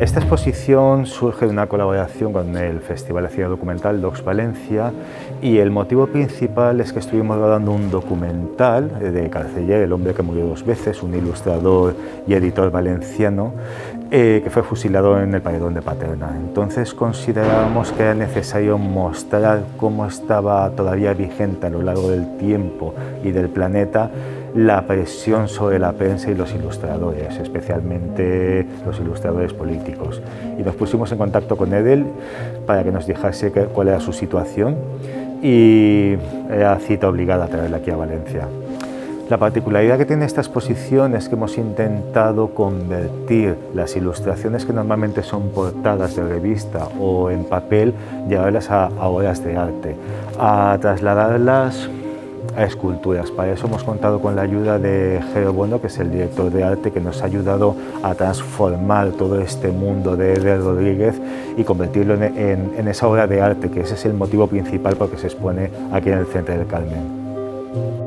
Esta exposición surge de una colaboración con el Festival de Cine Documental Docs Valencia y el motivo principal es que estuvimos rodando un documental de Carceller, el hombre que murió dos veces, un ilustrador y editor valenciano eh, que fue fusilado en el paredón de Paterna. Entonces considerábamos que era necesario mostrar cómo estaba todavía vigente a lo largo del tiempo y del planeta la presión sobre la prensa y los ilustradores, especialmente los ilustradores políticos. Y nos pusimos en contacto con Edel para que nos dijese cuál era su situación y era cita obligada a traerla aquí a Valencia. La particularidad que tiene esta exposición es que hemos intentado convertir las ilustraciones que normalmente son portadas de revista o en papel, llevarlas a, a obras de arte, a trasladarlas a esculturas. Para eso hemos contado con la ayuda de Gero Bueno, que es el director de arte, que nos ha ayudado a transformar todo este mundo de Eder Rodríguez y convertirlo en, en esa obra de arte, que ese es el motivo principal por que se expone aquí en el Centro del Carmen.